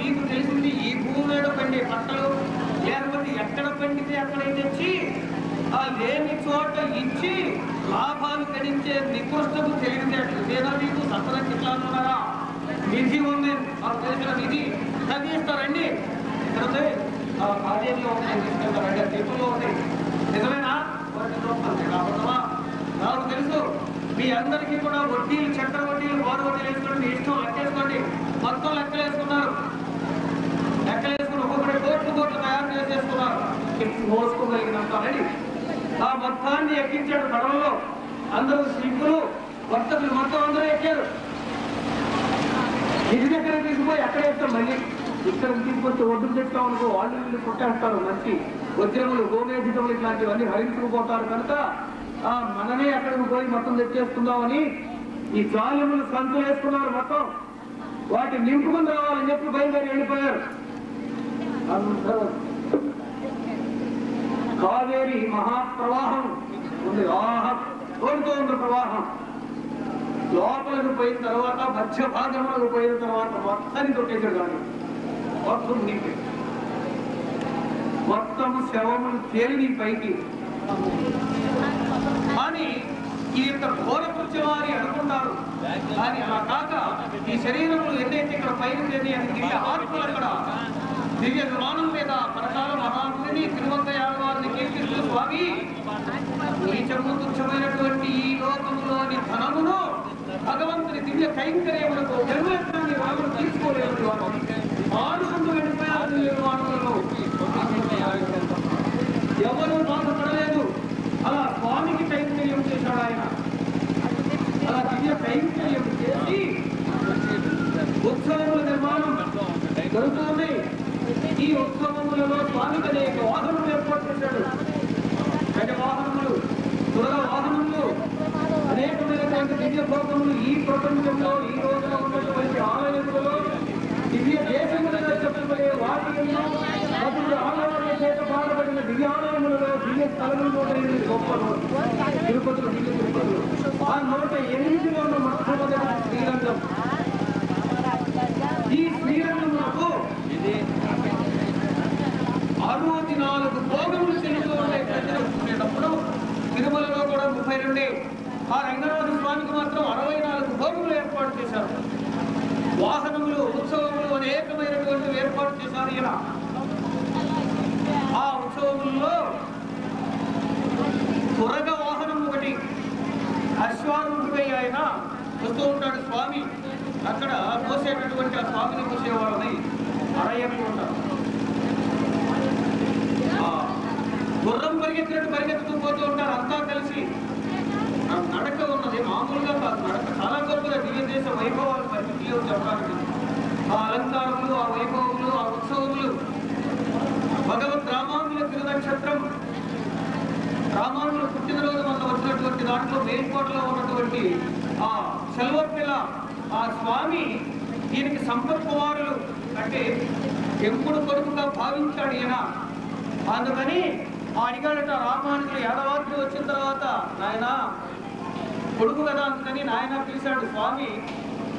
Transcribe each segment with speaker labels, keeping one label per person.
Speaker 1: మీకు తెలిసింది ఈ భూమి మీద పండే పంటలు లేకపోతే ఎక్కడ పండితే అక్కడ తెచ్చి ఆ లేని చోట ఇచ్చి లాభాలు గడించే నికృష్టకు తెలియజేట్లు లేదా మీకు సత్తర చిట్లాన్నారా నిధి ఉంది. మాకు తెలిసిన నిధి. తగ్గిస్తారండి. ఉంది కాలేజీలో ఉన్నాయి తీసుకెళ్తారండి ఆ ఉన్నాయి నిజమేనా? నాకు తెలుసు. మీ అందరికీ కూడా వడ్డీలు చక్ర వడ్డీలు వారు వడ్డీలు వేసుకోండి. మీ ఇష్టం లెక్కేసుకోండి. మొత్తం లెక్కలు వేసుకున్నారు చేస్తున్నారు మోసుకోగలిగినంత అనేది ఆ మొత్తాన్ని ఎక్కించాడు పడవలో అందరూ శిల్పులు వర్తకులు మొత్తం అందరూ ఎక్కారు. ఇంటి దగ్గర తీసుకుపోయి అక్కడ వేస్తాం మళ్ళీ. ఇక్కడ తీసుకొచ్చి ఒడ్డు చెప్తాం అనుకో వాళ్ళు వీళ్ళు కొట్టేస్తారు మంచి వజ్రములు గోమేధితములు ఇట్లాంటివన్నీ హరించుకుపోతారు కనుక ఆ మననే అక్కడికి పోయి మొత్తం తెచ్చేసుకుందామని ఈ జాలములు సంచులు వేసుకున్నారు మొత్తం. వాటిని నింపుకుని రావాలని చెప్పి బయలుదేరి వెళ్ళిపోయారు. అందరూ కావేరి మహాప్రవాహం. ఉంది. ఆహ ఉంది ప్రవాహం. లోపలకు పోయిన తర్వాత మధ్య భాగంలోకి పోయిన తర్వాత మొత్తాన్ని తొట్టేశాడు కానీ మొత్తం నీకే మొత్తం శవములు తేలిని పైకి. కానీ ఈ యొక్క ఘోర కృత్యమాని అనుకుంటారు. కానీ అలా కాక ఈ శరీరంలో ఎన్నైతే ఇక్కడ పైన తేలి అని దివ్య ఆత్మలు అక్కడ దివ్య విమానం మీద పరకాల మహాత్ముని తిరువంతయాల వారిని కీర్తిస్తూ స్వామి నీచము తుచ్చమైనటువంటి ఈ లోకములోని ధనమును భగవంతుని దివ్య కైంకర్యములకు జన్మలక్ష్యాన్ని వారు తీసుకోలేని వారు ఆడుకుంటూ వెళ్ళిపోయారు దివ్య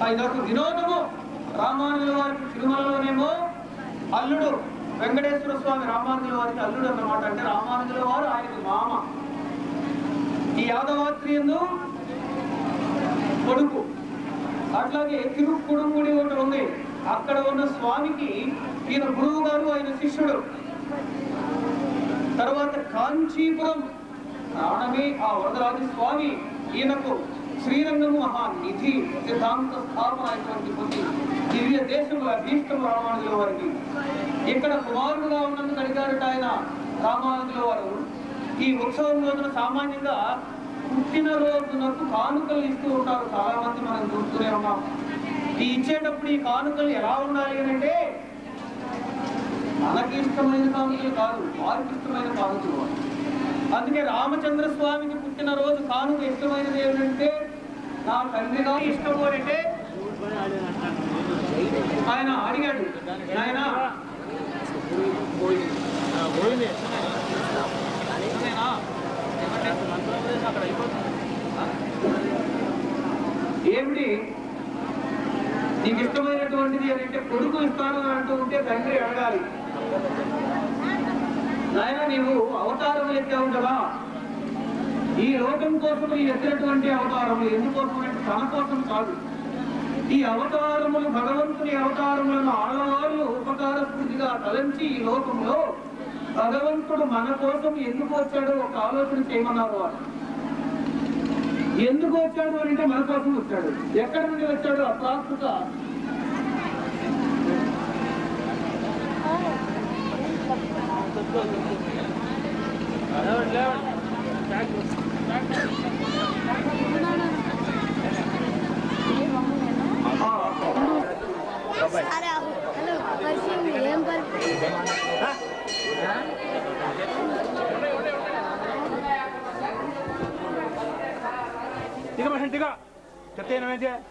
Speaker 1: ఇదొక వినోదము. రామానుజుల వారికి తిరుమలలోనేమో అల్లుడు వెంకటేశ్వర స్వామి రామానుజుల వారికి అల్లుడు అన్నమాట. అంటే రామానుజుల వారు ఆయనకి మామ. ఈ యాదవాత్రి ఎందు కొడుకు. అట్లాగే తిరుక్కుడుంగుడి ఒకటి ఉంది. అక్కడ ఉన్న స్వామికి ఈయన గురువు గారు ఆయన శిష్యుడు. తర్వాత కాంచీపురం. రావడమే ఆ వరదరాజు స్వామి ఈయనకు శ్రీరంగము మహా నిధి సిద్ధాంత స్థాపన అయినటువంటి కొద్ది దివ్య దేశముల అభీష్టం రామానుజుల వారికి. ఇక్కడ కుమారుడుగా ఉన్నందుకు అడిగారట ఆయన రామానుజుల వారు. ఈ ఉత్సవం రోజున సామాన్యంగా పుట్టినరోజునకు కానుకలు ఇస్తూ ఉంటారు చాలా మంది మనం చూస్తూనే ఉన్నాం. ఈ ఇచ్చేటప్పుడు ఈ కానుకలు ఎలా ఉండాలి అని అంటే మనకి ఇష్టమైన కానుకలు కాదు వారికి ఇష్టమైన కానుకలు. అందుకే రామచంద్ర స్వామికి ఇచ్చిన రోజు కానుక ఇష్టమైనది ఏమిటంటే నా తండ్రి గారు అంటే ఆయన అడిగాడు ఆయన ఏమిటి?
Speaker 2: నీకు ఇష్టమైనటువంటిది అని అంటే కొడుకు ఇస్తాను అని అంటూ ఉంటే తండ్రి అడగాలి. నాయన నీవు అవతారం ఎత్తావు కదా ఈ లోకం కోసం ఎత్తినటువంటి అవతారములు ఎందుకోసం అంటే తన కోసం కాదు. ఈ అవతారములు భగవంతుని అవతారములను ఆడవాళ్ళు ఉపకార స్థితిగా తలంచి ఈ లోకంలో భగవంతుడు మన కోసం ఎందుకు వచ్చాడో ఒక ఆలోచన చేయమన్నారు వారు. ఎందుకు వచ్చాడు అని అంటే మన కోసం వచ్చాడు. ఎక్కడి నుండి వచ్చాడు?
Speaker 3: ఆ
Speaker 2: ప్రాకృత Catena, vem,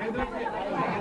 Speaker 2: రండి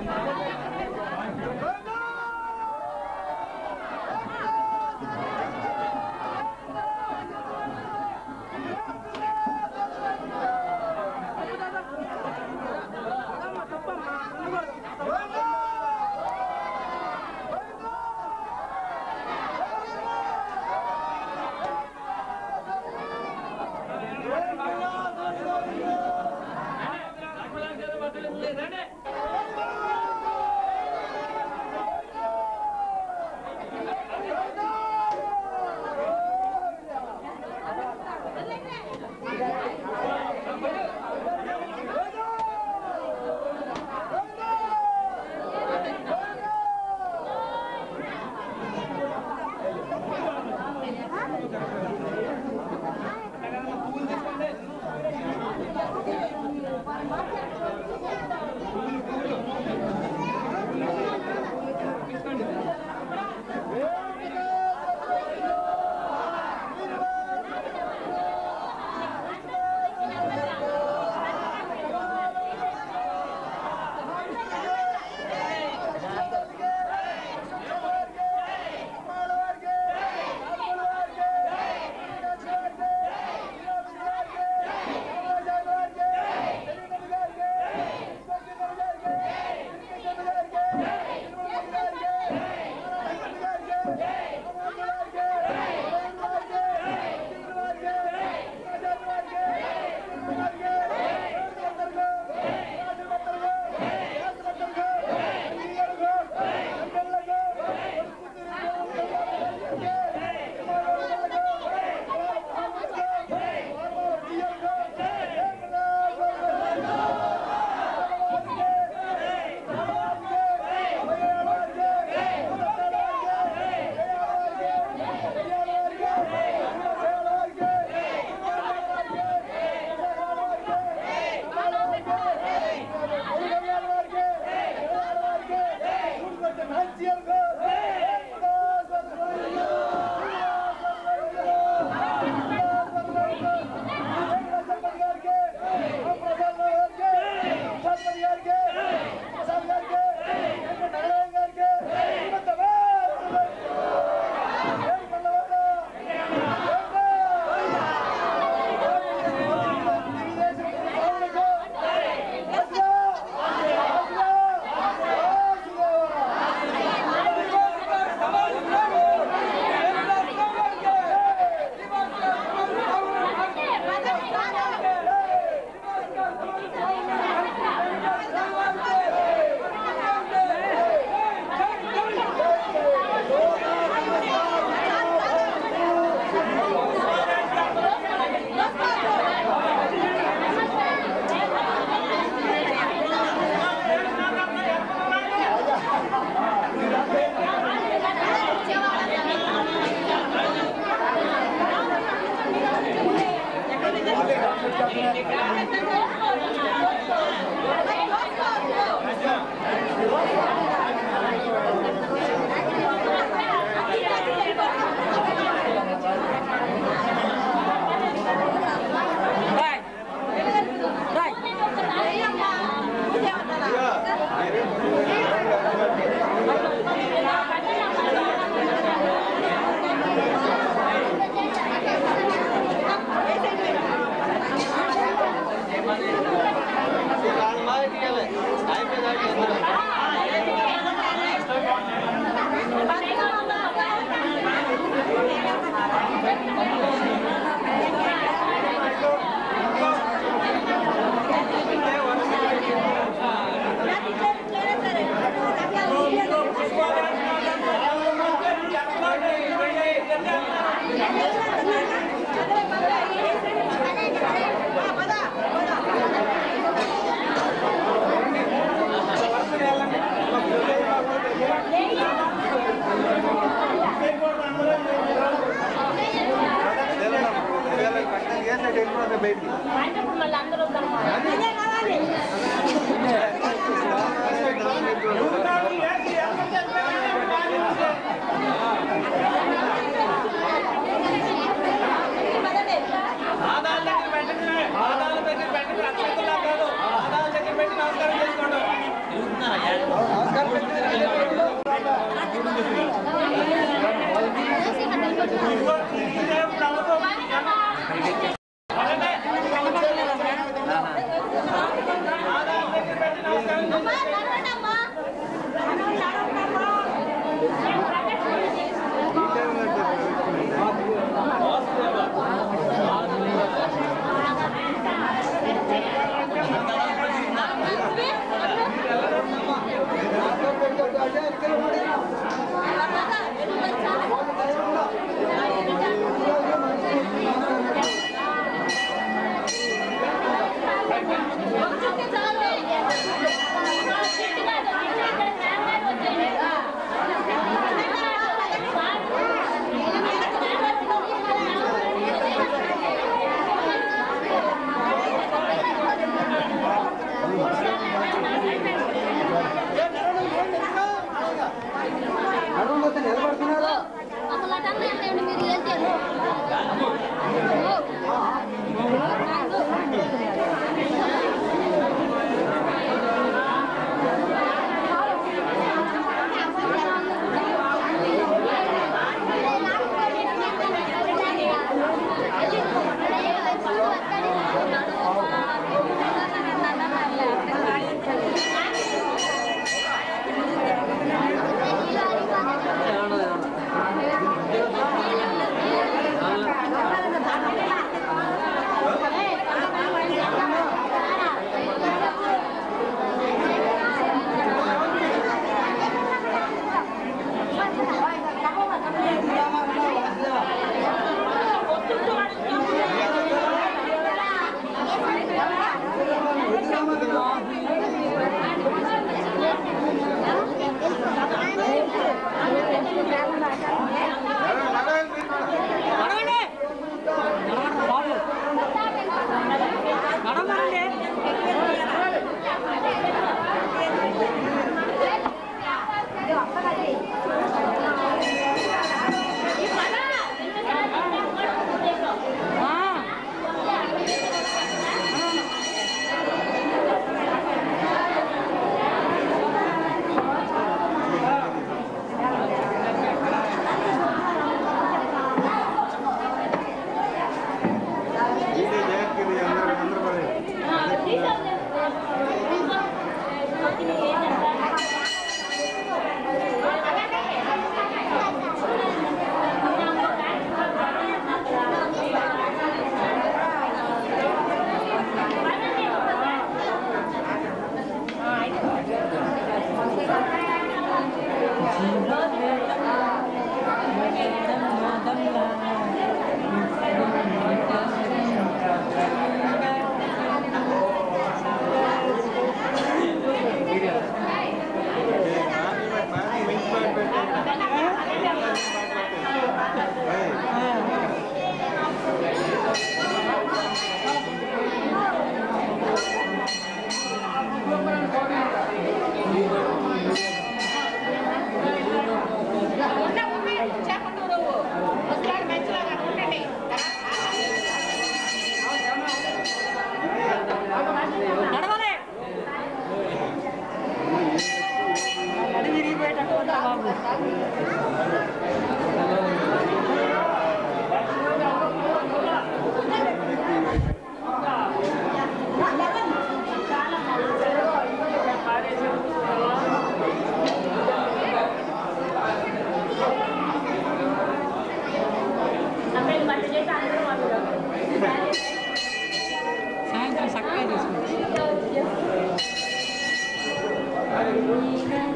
Speaker 2: రెండు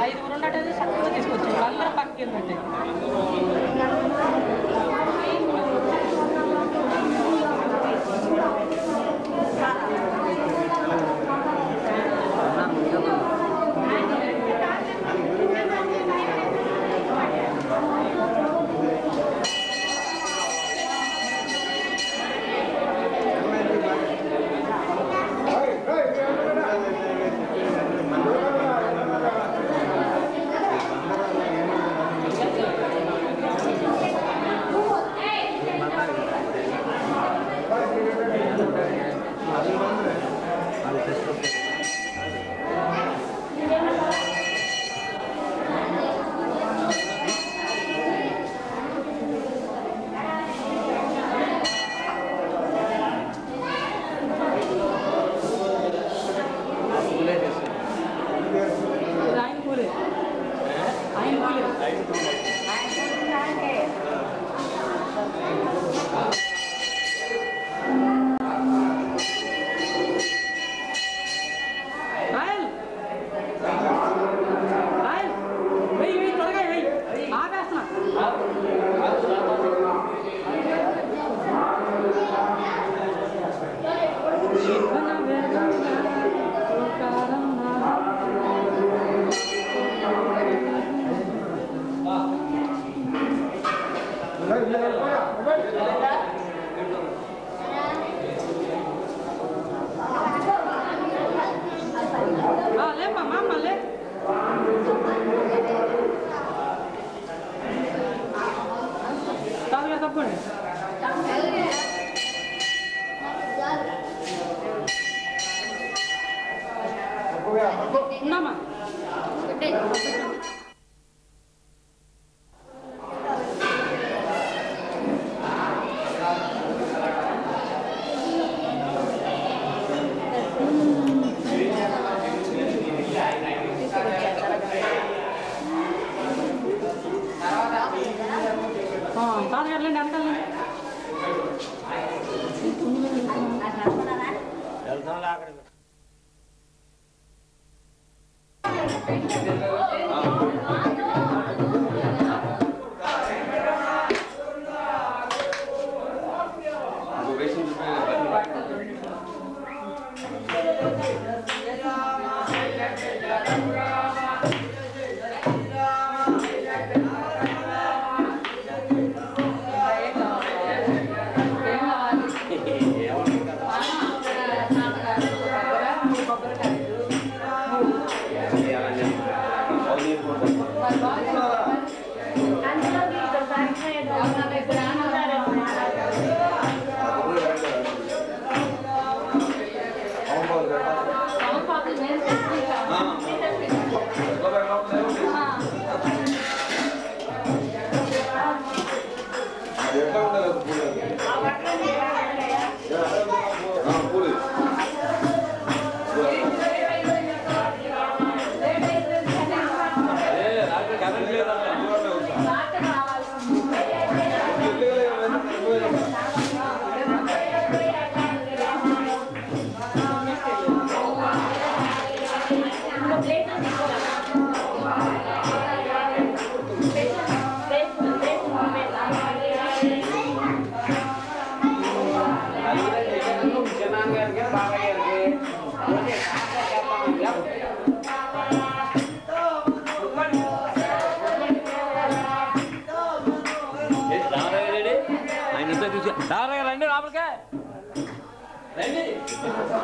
Speaker 4: ఐదుగురు
Speaker 5: ఉన్నట్టు చక్కగా తీసుకొచ్చారు అందరూ పక్కకి వెళ్ళినట్టే Gracias.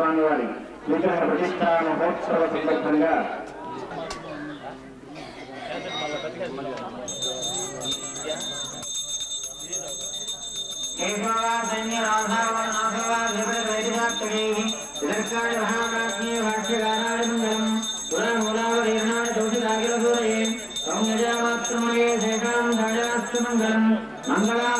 Speaker 5: వెంకటదాసు స్వామి వారి విగ్రహ ప్రతిష్టా మహోత్సవ సందర్భంగా మంగళ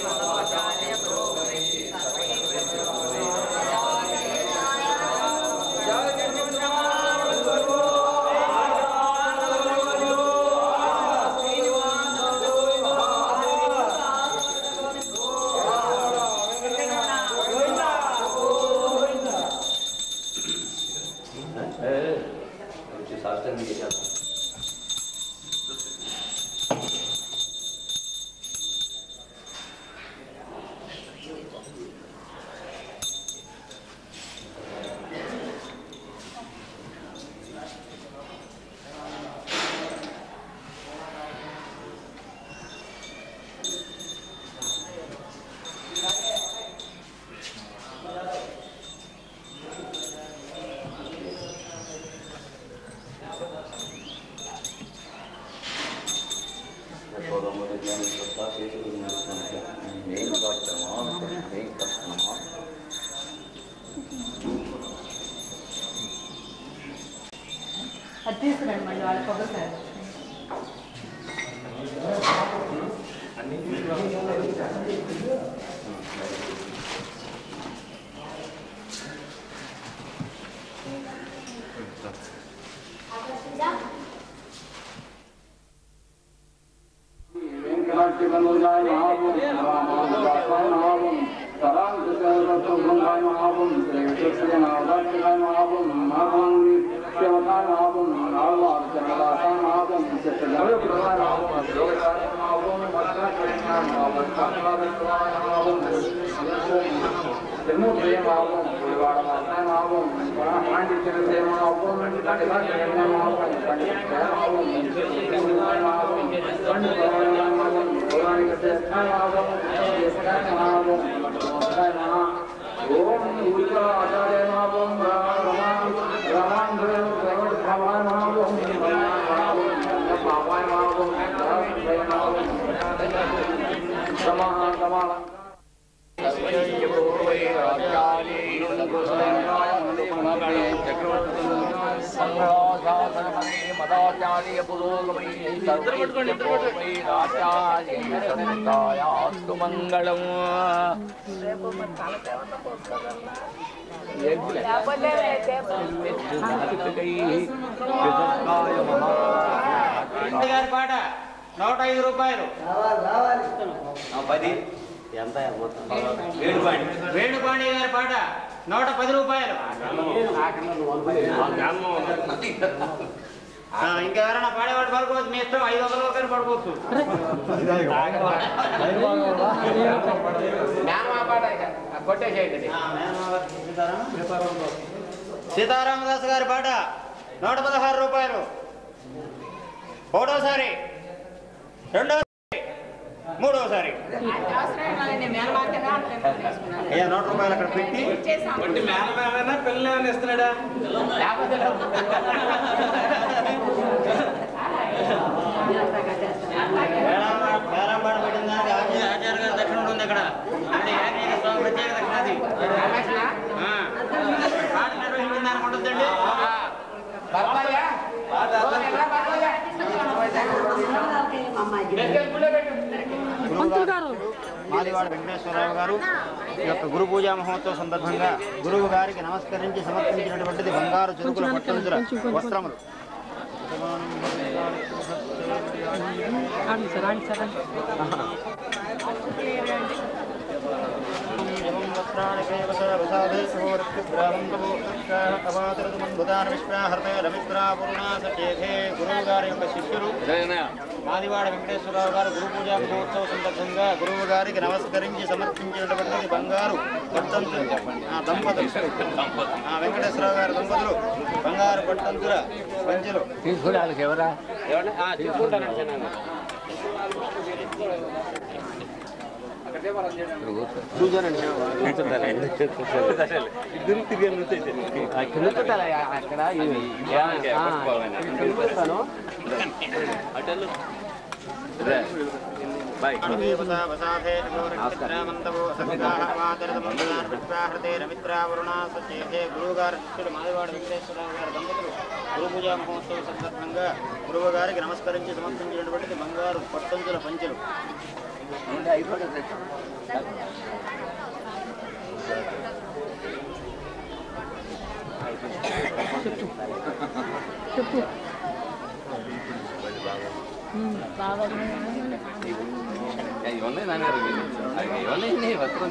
Speaker 6: తీసుకురండి మళ్ళీ వాళ్ళ కొబ్బరికాయ
Speaker 3: మంగళం
Speaker 7: గారి పాట నూట ఐదు రూపాయలు పది వేణుపాండి గారి పాట. నూట పది రూపాయలు. ఇంకెవరైనా పాడేవాడు పడుకోవచ్చు మీ ఇష్టం ఐదు వందల రూపాయలు పడుకోవచ్చు.
Speaker 3: కొట్టేసేయండి
Speaker 7: సీతారామదాస్ గారి పాట నూట పదహారు రూపాయలు. ఒకటోసారి. రెండో మూడోసారి అయ్యా నూట రూపాయలు అక్కడ పెట్టి. ఇస్తున్నాడా? వేలంపాట మాదివాడ వెంకటేశ్వరరావు గారు ఈ యొక్క గురు పూజా మహోత్సవ సందర్భంగా గురువు గారికి నమస్కరించి సమర్పించినటువంటిది బంగారు చెరుకుల పట్టణుల వస్త్రములు. గురువు గారి యొక్క శిష్యులు మాదివాడ వెంకటేశ్వరరావు గారు గురు పూజా మహోత్సవ సందర్భంగా గురువు గారికి నమస్కరించి సమర్పించినటువంటి బంగారు పట్టంతులు దంపతులు ఆ వెంకటేశ్వరరావు గారి దంపతులు బంగారు పట్టంతుల పంచులు
Speaker 3: తీసుకురాళ్ళకి ఎవరా అక్కడ
Speaker 7: గురువుగారు శిష్యుడు మాదివాడ వెంకటేశ్వరరావు గారి దంపతులు గురు పూజా మహోత్సవ సందర్భంగా గురువు గారికి నమస్కరించి సమర్పించినటువంటి బంగారు పట్టంచుల పంచులు.
Speaker 3: ఇవన్నీ నాన్నగారు ఇవన్నీ వస్త్రం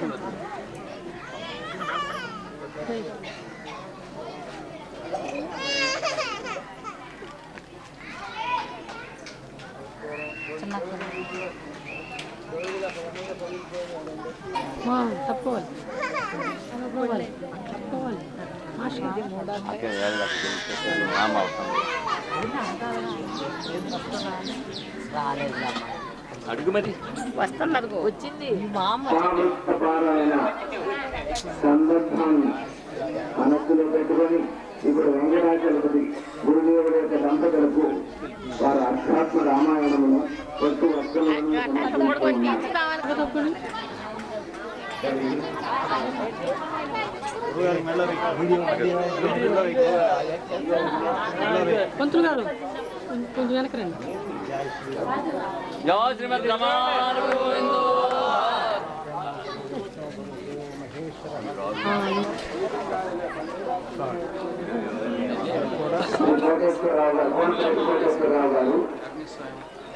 Speaker 3: తీసుకుంటారా
Speaker 7: వెంకటేశ్వరరావు గారి దంపతులు గురువు గారు
Speaker 8: తప్పుకోవాలి తప్పుకోవాలి తప్పుకోవాలి
Speaker 3: అడుగు మరి.
Speaker 8: వస్తున్నారు వచ్చింది. మా అమ్మ
Speaker 9: సందర్భాన్ని మనస్సులో పెట్టుకొని ఇప్పుడు వెంకటాచలపతి గురుదేవుడి యొక్క దంపతులకు వారి అధ్యాత్మ రామాయణమును కొట్టు వస్తువులను సమర్పిస్తూ ఉన్నారు
Speaker 8: పంతులు గారు కొంచెం వెనక రండి.
Speaker 3: జయ శ్రీమద్ రమాణ గోవిందో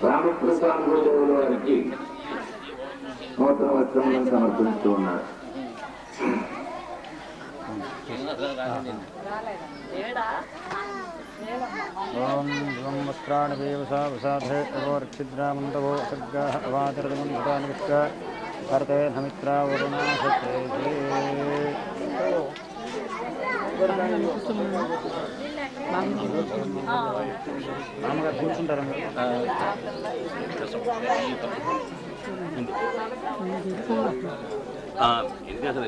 Speaker 9: రామకృష్ణ గురుదేవుల వారికి నూతన వస్త్రములను సమర్పిస్తూ ఉన్నారు
Speaker 7: ధ్రువం వస్త్రాణి వేవసా వసాధే తవోర్క్షిద్రామంతవో సర్గాः అవాచరదమంతాని విశ్వ భరతే నమిత్రా వరుణా సత్యేషే మామగారు కూర్చుంటారా మీరు
Speaker 3: ఇది అసలు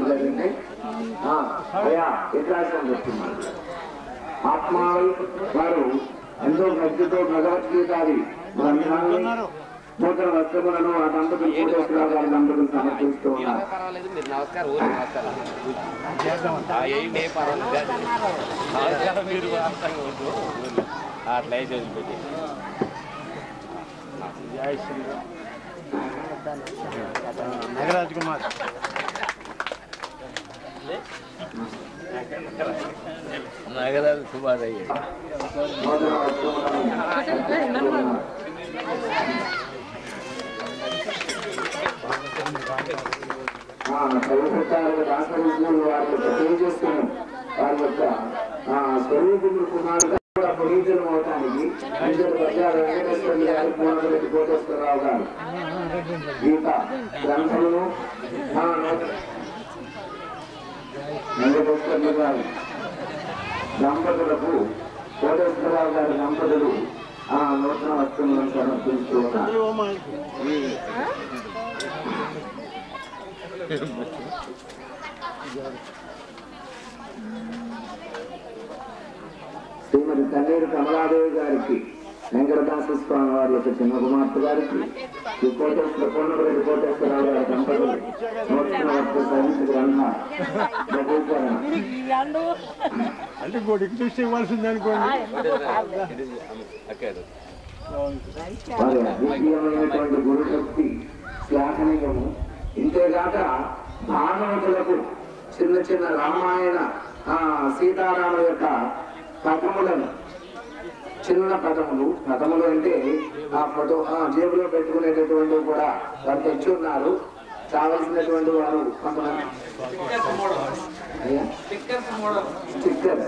Speaker 9: లేదండి అయ్యా ఆత్మావి వారు ఎంతో భక్తితో భగవద్గీతాది గ్రంథాన్ని నూతన వస్త్రములను ఆ దంపతులు కోటేశ్వరరావు గారి దంపతులు సమర్పిస్తూ ఉన్నారు
Speaker 10: మీరు నమస్కారం ఊరు నమస్కారం
Speaker 7: నాగరాజ్ కుమార్.
Speaker 3: అయ్యాయి
Speaker 9: నూతన వస్త్రములను సర్వసత్తాలకు దాసరించిన వారి యొక్క తేజస్సును వారి యొక్క పునీతులు అవటానికి అందరు ప్రజా వెంకటేశ్వర గారి పూర్ణపల్లి కోటేశ్వరరావు గారు గీత గ్రంథమును గారు దంపతులకు కోటేశ్వరరావు గారి దంపతులు ఆ నూతన వస్తువులను సమర్పిస్తూ ఉన్నారు శ్రీమతి తల్లేరు కమలాదేవి గారికి వెంకటదాస స్వామి వారి యొక్క చిన్న కుమార్తె గారికి శ్రీ కోటేశ్వర పూర్ణపల్లి కోటేశ్వరరావు గారి దంపతులు నూతన వస్త్ర సహిత గ్రంథ బహుకరణ
Speaker 7: అంటే ఇంకోటి ఇక్కడ చూస్తే ఇవ్వాల్సింది అనుకోండి.
Speaker 3: అక్కడ
Speaker 9: వారి అద్వితీయమైనటువంటి గురుశక్తి శ్లాఘనీయము ఇంతేగాక భాగవతులకు చిన్న చిన్న రామాయణ ఆ, సీతారామ యొక్క కథములను చిన్న పటములు పటములు అంటే ఆ ఫోటో ఆ జేబులో పెట్టుకునేటటువంటివి కూడా వారు తెచ్చి ఉన్నారు. కావలసినటువంటి వారు కొంతమంది. స్టిక్కర్.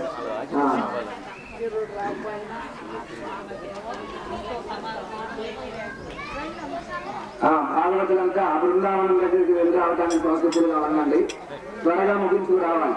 Speaker 9: భాగవతులంతా ఆ బృందావనం దగ్గరికి వెళ్ళి రావడానికి సంస్కృతులుగా ఉండండి. త్వరగా ముగించుకు రావాలి.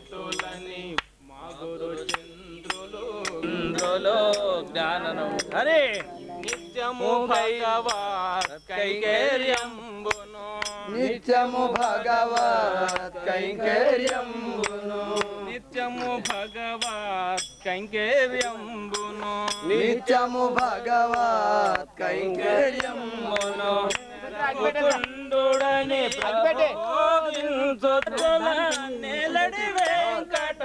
Speaker 5: చంద్రులు జ్ఞానను అరే! నిత్యము భగవత్ కైకేర్యంబును.
Speaker 2: నిత్యము భగవత్ కైంకర్యంబును.
Speaker 5: నిత్యము భగవత్ కైంకేర్యంబును.
Speaker 2: నిత్యము భగవత్ కైంకర్యంబును.
Speaker 5: నేలడి వెంకట.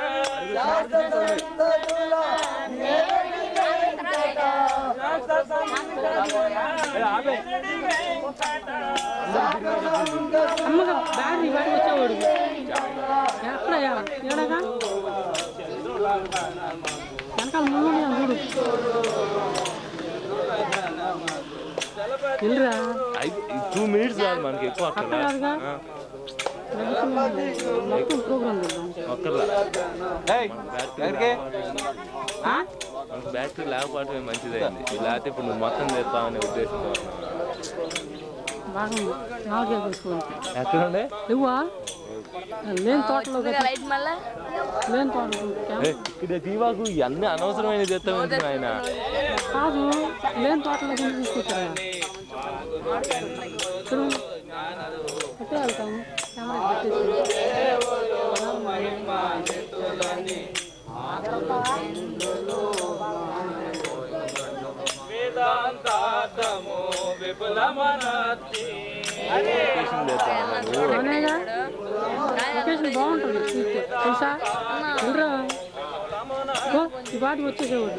Speaker 8: అమ్మగా బ్యాటరీ బయటకు వచ్చేవాడు ఎక్కడ ఏడగా వెనకాల ముందు చూడు వెళ్ళరా
Speaker 11: టూ మినిట్స్ కాదు మనకి ఎక్కువ
Speaker 8: అక్కడ
Speaker 11: అక్కడ
Speaker 8: కాదుగా మొత్తం ప్రోగ్రామ్
Speaker 11: ఒక్కర్లా
Speaker 5: ఏయ్, ఎక్కడికి? ఆ?
Speaker 11: మనకు బ్యాటరీ లేకపోవటమే మంచిదైంది లేకపోతే ఇప్పుడు నువ్వు మొత్తం తెస్తావనే ఉద్దేశంతో ఉన్నావు.
Speaker 8: బాగుంది నాలుగే తీసుకోండి
Speaker 11: ఎక్కడ ఉండే
Speaker 8: నువ్వా లేని తోటలో కదా.
Speaker 12: లైట్ మళ్ళా
Speaker 8: లేని తోటలో
Speaker 11: ఏ, ఇక్కడ దీవాకు ఇవన్నీ అనవసరమైన తెస్తావు ఆయన
Speaker 8: కాదు లేని తోటలో కింద తీసుకొచ్చారా చూడు అట్టే వెళ్తాము కెమెరా పెట్టేసి
Speaker 5: వేదాంతార్థము విపులమనర్చి
Speaker 8: అవునేగా లొకేషన్ బాగుంటుంది తెలుసా? ఈ పాటి వచ్చేసేవాడు.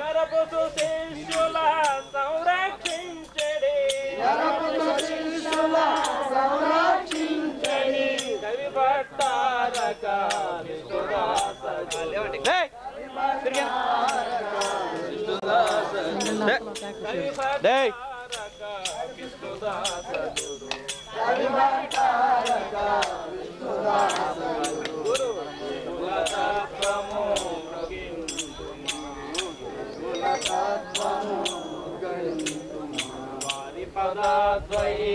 Speaker 2: నరపుతు
Speaker 5: కులతత్వము వారి పదాద్వయి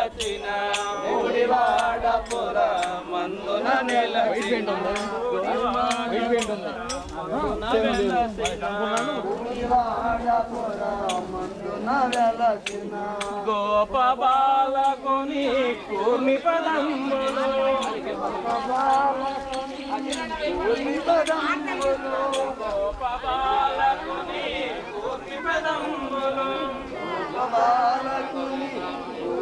Speaker 5: నిలచిన మూడివాడపుర మందున నిలచిన.
Speaker 2: మందున వెలసిన
Speaker 5: గోప కూర్మి పదంబులు. కూర్మి పదంబులు.
Speaker 2: బాలకుని భూమి పదంబులు. కొలతీయును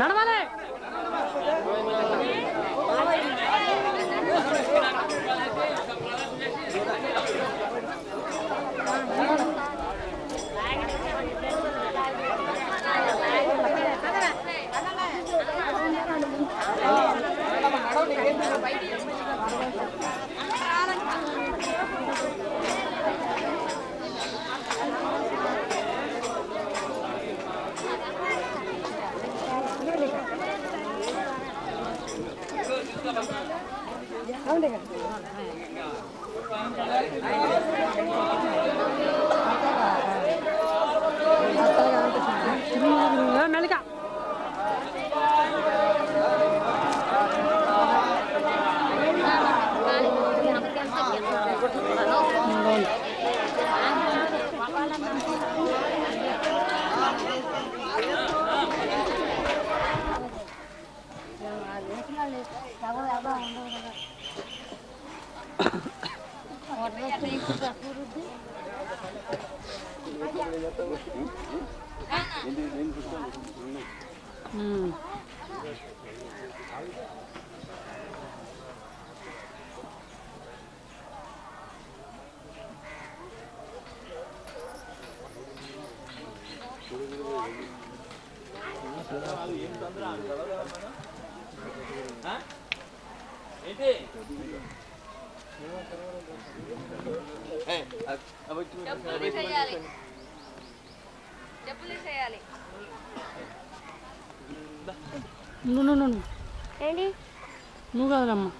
Speaker 2: நடமாலே melodrama.